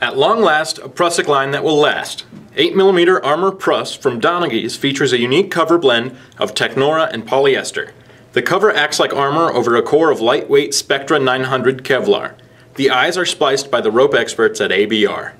At long last, a Prusik line that will last. 8mm Armor Prus from Donaghy's features a unique cover blend of Technora and polyester. The cover acts like armor over a core of lightweight Spectra 900 Kevlar. The eyes are spliced by the rope experts at ABR.